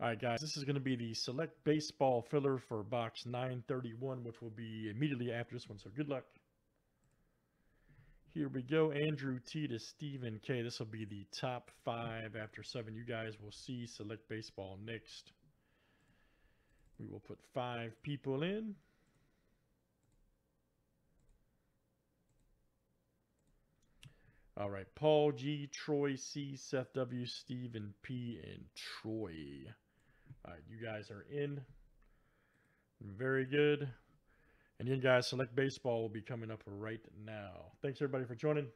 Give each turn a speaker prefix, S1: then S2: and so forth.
S1: All right, guys, this is going to be the select baseball filler for box 931, which will be immediately after this one. So good luck. Here we go. Andrew T to Stephen K. This will be the top five after seven. You guys will see select baseball next. We will put five people in. All right, Paul G, Troy C, Seth W, Stephen P, and Troy. All right, you guys are in. Very good. And you guys, Select Baseball will be coming up right now. Thanks, everybody, for joining.